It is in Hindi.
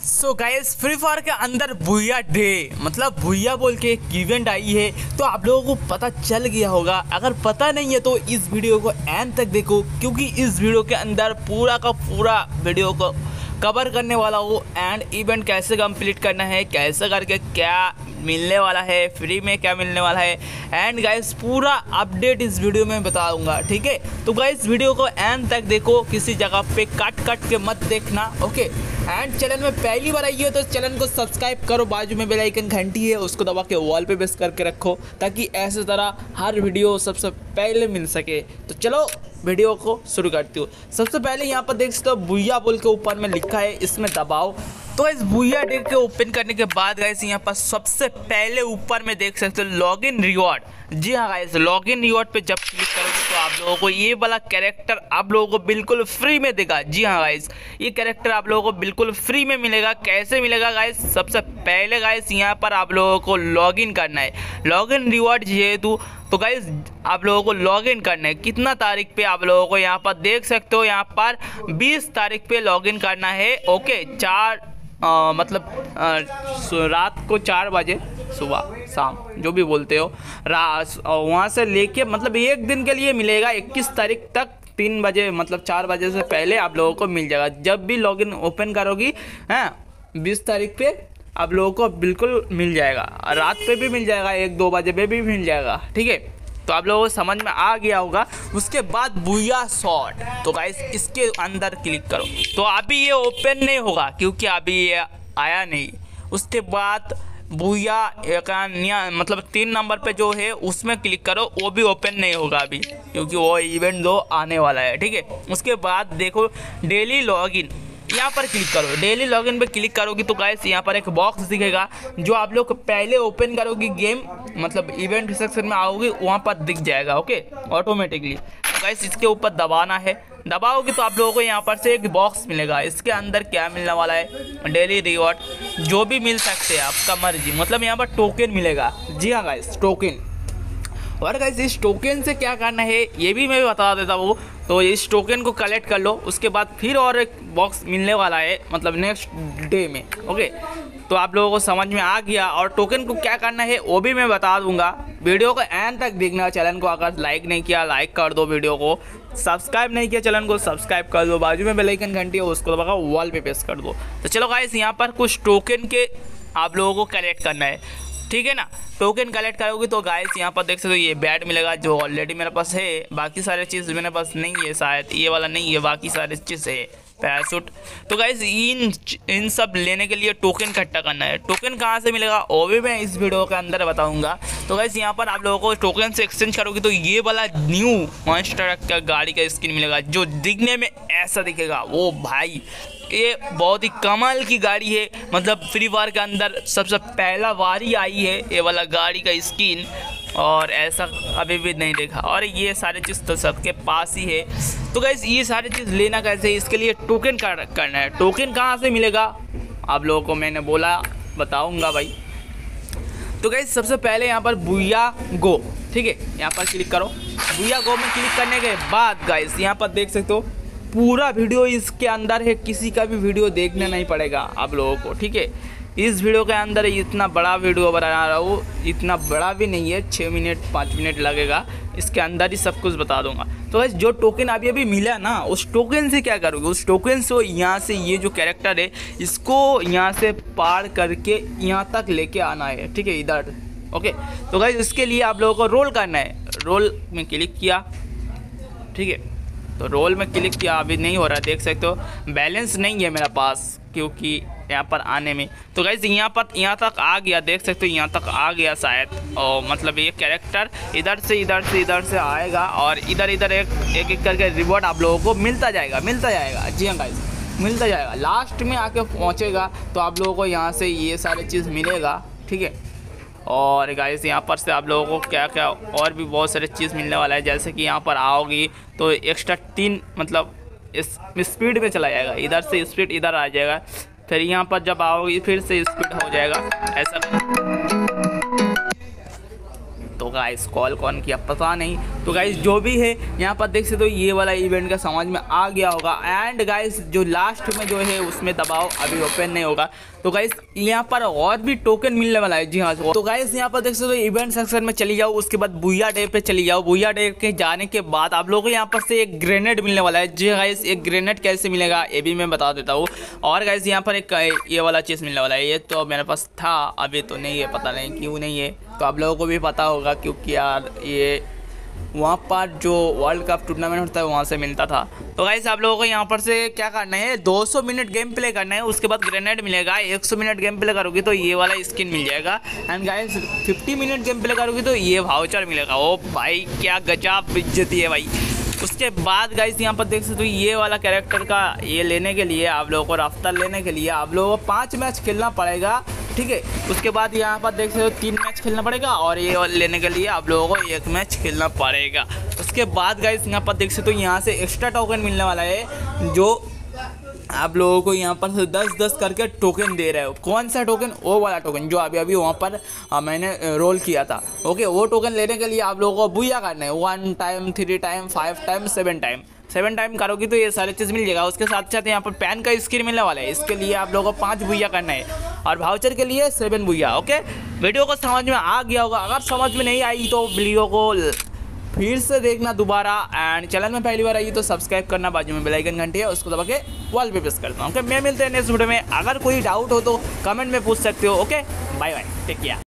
सो गाइस फ्री फायर के अंदर भूया डे मतलब भूया बोल के एक इवेंट आई है तो आप लोगों को पता चल गया होगा। अगर पता नहीं है तो इस वीडियो को एंड तक देखो, क्योंकि इस वीडियो के अंदर पूरा का पूरा वीडियो को कवर करने वाला हो। एंड इवेंट कैसे कंप्लीट करना है, कैसे करके क्या मिलने वाला है, फ्री में क्या मिलने वाला है? एंड गाइस पूरा अपडेट इस वीडियो में बताऊँगा ठीक है? तो गाइस वीडियो को एंड तक देखो, किसी जगह पे कट कट के मत देखना ओके एंड चैनल में पहली बार आई हो तो चैनल को सब्सक्राइब करो, बाजू में बेल आइकन घंटी है, उसको दबा के वॉल पे बेस करके रखो, ताकि ऐसे तरह हर वीडियो सबसे पहले मिल सके। तो चलो वीडियो को शुरू करती हूँ। सबसे पहले यहाँ पर देख सकते हो बुया बोल के ऊपर में लिखा है, इसमें दबाओ। तो इस भूया डेट के ओपन करने के बाद गाइस यहाँ पर सबसे पहले ऊपर में देख सकते हो लॉग इन रिवॉर्ड जी हाँ गाइस लॉग इन रिवॉर्ड पे जब क्लिक करोगे तो आप लोगों को ये वाला कैरेक्टर आप लोगों को बिल्कुल फ्री में देगा। जी हाँ गाइस ये कैरेक्टर आप लोगों को बिल्कुल फ्री में मिलेगा। कैसे मिलेगा गाइस सबसे पहले गाइस यहाँ पर आप लोगों को लॉग इन करना है। लॉग इन रिवॉर्ड जेहेतु तो गाइज़ आप लोगों को लॉग इन करना है। कितना तारीख पे आप लोगों को यहाँ पर देख सकते हो? यहाँ पर 20 तारीख पे लॉग इन करना है। ओके चार आ, मतलब रात को चार बजे सुबह शाम जो भी बोलते हो। वहाँ से लेके मतलब एक दिन के लिए मिलेगा 21 तारीख तक तीन बजे मतलब चार बजे से पहले आप लोगों को मिल जाएगा। जब भी लॉगिन ओपन करोगी हैं बीस तारीख पे आप लोगों को बिल्कुल मिल जाएगा। रात पे भी मिल जाएगा एक दो बजे पे भी मिल जाएगा ठीक है? तो आप लोगों को समझ में आ गया होगा। उसके बाद बुया शॉट। तो गाइस इसके अंदर क्लिक करो। तो अभी ये ओपन नहीं होगा, क्योंकि अभी ये आया नहीं। उसके बाद बुया मतलब तीन नंबर पे जो है, उसमें क्लिक करो। वो भी ओपन नहीं होगा अभी, क्योंकि वो इवेंट दो आने वाला है, ठीक है? उसके बाद देखो डेली लॉगिन यहाँ पर क्लिक करो। डेली लॉगिन पे क्लिक करोगी तो गाइस यहाँ पर एक बॉक्स दिखेगा, जो आप लोग पहले ओपन करोगी गेम मतलब इवेंट सेक्शन में आओगी, वहाँ पर दिख जाएगा ओके ऑटोमेटिकली गाइस इसके ऊपर दबाना है। दबाओगे तो आप लोगों को यहाँ पर से एक बॉक्स मिलेगा। इसके अंदर क्या मिलने वाला है? डेली रिवॉर्ड जो भी मिल सकते हैं आपका मर्ज़ी। मतलब यहाँ पर टोकन मिलेगा। जी हाँ गाइस टोकन और गाइस इस टोकन से क्या करना है, ये भी मैं बता देता हूँ। तो इस टोकन को कलेक्ट कर लो, उसके बाद फिर और एक बॉक्स मिलने वाला है मतलब नेक्स्ट डे में ओके तो आप लोगों को समझ में आ गया, और टोकन को क्या करना है, वो भी मैं बता दूँगा। वीडियो को एंड तक देखना, चैनल को अगर लाइक नहीं किया लाइक कर दो वीडियो को। सब्सक्राइब नहीं किया चैनल को सब्सक्राइब कर दो, बाजू में बेलाइकन घंटी है, उसको दबा वॉल पे प्रेस कर दो। तो चलो गाइस यहाँ पर कुछ टोकन के आप लोगों को कलेक्ट करना है। ठीक है ना? टोकन कलेक्ट करोगे तो गाइस यहाँ पर देख सकते हो, ये बैट मिलेगा जो ऑलरेडी मेरे पास है। बाकी सारे चीज़ मेरे पास नहीं है शायद, ये वाला नहीं है, बाकी सारे चीज़ है। पैरासूट तो गाइज़ इन इन सब लेने के लिए टोकन इकट्ठा करना है। टोकन कहाँ से मिलेगा? वो भी मैं इस वीडियो के अंदर बताऊँगा। तो गाइज़ यहाँ पर आप लोगों को टोकन से एक्सचेंज करोगे तो ये वाला न्यू मॉन्स्टर का गाड़ी का स्किन मिलेगा, जो दिखने में ऐसा दिखेगा। वो भाई ये बहुत ही कमाल की गाड़ी है। मतलब फ्री फायर के अंदर सबसे पहला वारी आई है ये वाला गाड़ी का स्किन। और ऐसा अभी भी नहीं देखा। और ये सारे चीज़ तो सबके पास ही है। तो गैस ये सारी चीज़ लेना कैसे इसके लिए टोकन करना है। टोकन कहाँ से मिलेगा? आप लोगों को मैंने बोला, बताऊँगा भाई। तो गैस सबसे पहले यहाँ पर बुया गो ठीक है? यहाँ पर क्लिक करो। बुया गो में क्लिक करने के बाद गाइस यहाँ पर देख सकते हो। पूरा वीडियो इसके अंदर है, किसी का भी वीडियो देखना नहीं पड़ेगा आप लोगों को, ठीक है? इस वीडियो के अंदर इतना बड़ा वीडियो बना रहा हूँ, इतना बड़ा भी नहीं है छः मिनट, पाँच मिनट लगेगा, इसके अंदर ही सब कुछ बता दूँगा। तो वैसे जो टोकन अभी अभी मिला ना, उस टोकन से क्या करोगे? उस टोकन से यहाँ से ये जो कैरेक्टर है, इसको यहाँ से पार करके यहाँ तक लेके आना है, ठीक है, इधर ओके तो भाई इसके लिए आप लोगों को रोल करना है। रोल में क्लिक किया, ठीक है? तो रोल में क्लिक किया, अभी नहीं हो रहा देख सकते हो। बैलेंस नहीं है मेरा पास, क्योंकि यहाँ पर आने में। तो गैस यहाँ पर, यहाँ तक आ गया, देख सकते हो, यहाँ तक आ गया शायद। और मतलब ये कैरेक्टर इधर से इधर से इधर से आएगा, और इधर इधर एक एक एक करके रिवॉर्ड आप लोगों को मिलता जाएगा मिलता जाएगा। जी हाँ गाइज़ मिलता जाएगा। लास्ट में आके पहुँचेगा तो आप लोगों को यहाँ से ये सारी चीज़ मिलेगा, ठीक है? और गाइस यहाँ पर से आप लोगों को क्या क्या और भी बहुत सारे चीज़ मिलने वाला है। जैसे कि यहाँ पर आओगी तो एक्स्ट्रा तीन मतलब इस स्पीड में चला जाएगा। इधर से स्पीड इधर आ जाएगा। फिर यहाँ पर जब आओगी, फिर से स्पीड हो जाएगा। ऐसा तो होगा, इस कॉल कौन किया, पता नहीं। तो गाइस जो भी है, यहाँ पर देख सकते हो तो ये वाला इवेंट का समझ में आ गया होगा। एंड गाइस जो लास्ट में जो है, उसमें दबाव अभी ओपन नहीं होगा। तो गाइस यहाँ पर और भी टोकन मिलने वाला है। जी हाँ तो गाइस यहाँ पर देख सकते हो तो इवेंट सेक्शन में चली जाओ, उसके बाद बुया डे पे चली जाओ। बुया डे के जाने के बाद आप लोगों को यहाँ पर से एक ग्रेनेड मिलने वाला है। जी गाइस एक ग्रेनेड कैसे मिलेगा, ये भी मैं बता देता हूँ। और गाइस यहाँ पर एक, ये वाला चीज़ मिलने वाला है। ये तो मेरे पास था, अभी तो नहीं है, पता नहीं क्यों नहीं है। तो आप लोगों को भी पता होगा क्योंकि यार ये वहाँ पर जो वर्ल्ड कप टूर्नामेंट होता है, वहाँ से मिलता था। तो गाइस आप लोगों को यहाँ पर से क्या करना है? 200 मिनट गेम प्ले करना है, उसके बाद ग्रेनेड मिलेगा। 100 मिनट गेम प्ले करोगे तो ये वाला स्किन मिल जाएगा। And guys 50 minute game play करोगे तो ये वाउचर मिलेगा। ओ भाई, क्या गजब इज्जती है भाई। उसके बाद गाइस यहाँ पर देख सकते हो, ये वाला कैरेक्टर का ये लेने के लिए, आप लोगों को रफ्तार लेने के लिए, आप लोगों को पाँच मैच खेलना पड़ेगा। ठीक है? उसके बाद यहाँ पर देख सकते हो तीन मैच खेलना पड़ेगा और ये लेने के लिए आप लोगों को एक मैच खेलना पड़ेगा। उसके बाद गाइस यहाँ पर देख सकते हो यहाँ से एक्स्ट्रा टोकन मिलने वाला है जो आप लोगों को यहाँ पर दस दस करके टोकन दे रहे हो। कौन सा टोकन वो वाला टोकन जो अभी अभी वहाँ पर आ, मैंने रोल किया था। ओके वो टोकन लेने के लिए आप लोगों को बुया करना है। One time three time five time seven time seven time करोगी तो ये सारी चीज़ मिल जाएगा। उसके साथ साथ यहाँ पर पैन का स्क्रीन मिलने वाला है। इसके लिए आप लोगों को पाँच भुया करना है। और भाउचर के लिए सेवन भुया ओके वीडियो को समझ में आ गया होगा। अगर समझ में नहीं आई तो वीडियो को फिर से देखना दोबारा। एंड चैनल में पहली बार आई तो सब्सक्राइब करना, बाजू में बेलाइकन घंटी है, उसको दबा के वॉल पे प्रेस करता हूँ ओके मैं मिलते हैं नेक्स्ट वीडियो में। अगर कोई डाउट हो तो कमेंट में पूछ सकते हो okay bye bye take care